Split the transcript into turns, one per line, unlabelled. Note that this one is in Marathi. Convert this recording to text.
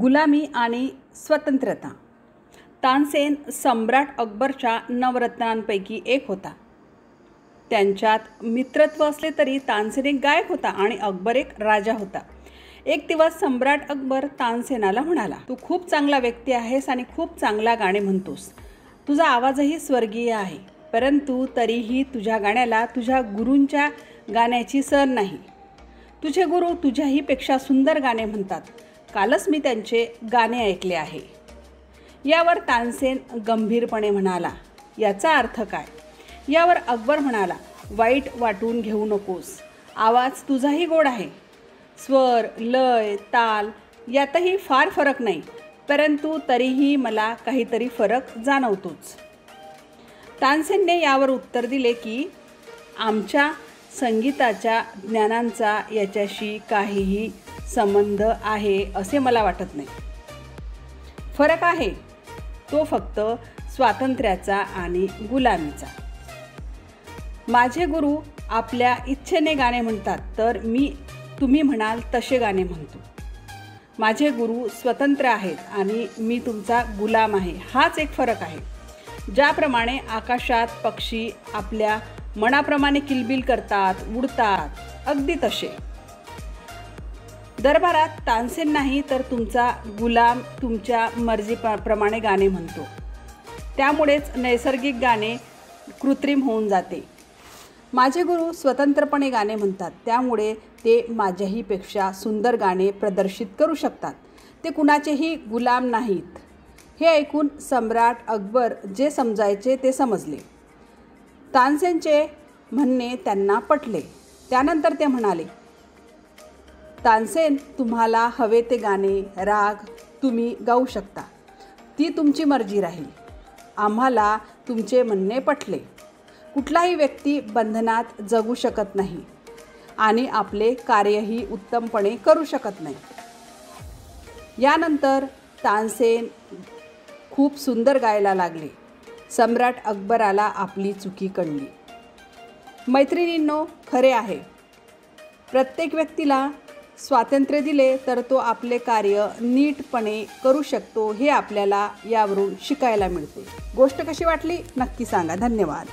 गुलामी आणि स्वतंत्रता. तानसेन सम्राट अकबरच्या नवरत्नांपैकी एक होता. त्यांच्यात मित्रत्व असले तरी तानसेन एक गायक होता आणि अकबर एक राजा होता. एक दिवस सम्राट अकबर तानसेनाला म्हणाला तू खूप चांगला व्यक्ती आहेस आणि खूप चांगला गाणे म्हणतोस. तुझा आवाजही स्वर्गीय आहे परंतु तरीही तुझ्या गाण्याला तुझ्या गुरूंच्या गाण्याची सर नाही. तुझे गुरु तुझ्याहीपेक्षा सुंदर गाणे म्हणतात. कालच मी त्यांचे गाणे ऐकले आहे. यावर तानसेन गंभीरपणे म्हणाला याचा अर्थ काय यावर अकबर म्हणाला वाईट वाटून घेऊ नकोस. आवाज तुझाही गोड आहे. स्वर लय ताल यातही फार फरक नाही परंतु तरीही मला काहीतरी फरक जाणवतोच तानसेनने यावर उत्तर दिले की आमच्या संगीताच्या ज्ञानांचा याच्याशी काहीही संबंध आहे असे मला वाटत नाही. फरक आहे तो फक्त स्वातंत्र्याचा आणि गुलामीचा. माझे गुरु आपल्या इच्छेने गाणे म्हणतात तर मी तुम्ही म्हणाल तसे गाणे म्हणतो. माझे गुरु स्वतंत्र आहेत आणि मी तुमचा गुलाम आहे हाच एक फरक आहे. ज्याप्रमाणे आकाशात पक्षी आपल्या मनाप्रमाणे किलबिल करतात उडतात अगदी तसे. दरबारात तानसेन नाही तर तुमचा गुलाम तुमच्या मर्जीप्रमाणे गाणे म्हणतो. त्यामुळेच नैसर्गिक गाणे कृत्रिम होऊन जाते. माझे गुरु स्वतंत्रपणे गाणे म्हणतात. त्यामुळे ते माझ्याही पेक्षा सुंदर गाणे प्रदर्शित करू शकतात. ते कुणाचेही गुलाम नाहीत. हे ऐकून सम्राट अकबर जे समजायचे ते समजले. तानसेनचे म्हणणे त्यांना पटले. त्यानंतर ते म्हणाले तानसेन तुम्हाला हवे ते गाणे राग तुम्ही गाऊ शकता. ती तुमची मर्जी राहील. आम्हाला तुमचे म्हणणे पटले. कुठलाही व्यक्ती बंधनात जगू शकत नाही आणि आपले कार्यही उत्तमपणे करू शकत नाही. यानंतर तानसेन खूप सुंदर गायला लागले. सम्राट अकबराला आपली चुकी कळली. मैत्रिणींनो खरे आहे. प्रत्येक व्यक्तीला स्वातंत्र्य दिले तर तो आपले कार्य नीटपणे करू शकतो हे आपल्याला यावरून शिकायला मिळते. गोष्ट कशी वाटली? नक्की सांगा. धन्यवाद.